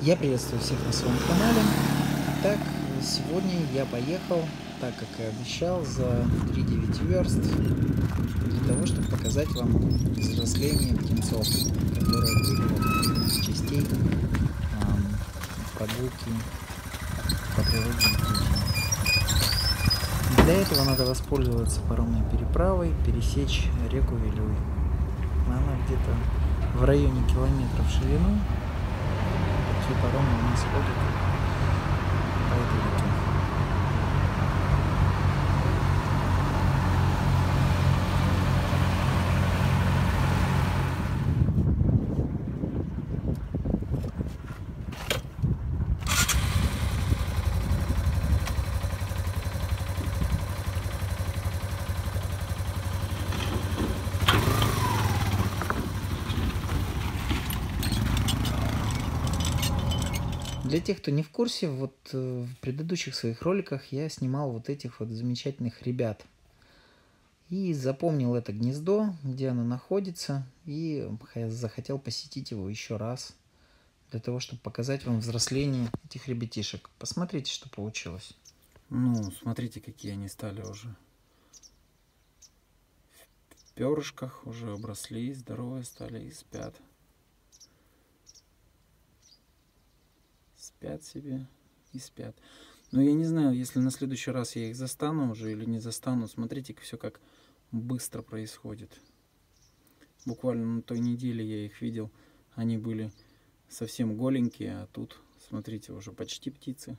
Я приветствую всех на своем канале. Итак, сегодня я поехал, так как и обещал, за 3-9 верст для того, чтобы показать вам взросление птенцов, которые были из частей эм, прогулки по природе Для этого надо воспользоваться паромной переправой, пересечь реку Вилюй. Она где-то в районе километров в ширину supported. Для тех, кто не в курсе, вот э, в предыдущих своих роликах я снимал вот этих вот замечательных ребят. И запомнил это гнездо, где оно находится, и захотел посетить его еще раз, для того, чтобы показать вам взросление этих ребятишек. Посмотрите, что получилось. Ну, смотрите, какие они стали уже. В перышках уже обросли, здоровые стали и спят. Спят себе и спят. Но я не знаю, если на следующий раз я их застану уже или не застану. Смотрите, все как быстро происходит. Буквально на той неделе я их видел. Они были совсем голенькие, а тут, смотрите, уже почти птицы.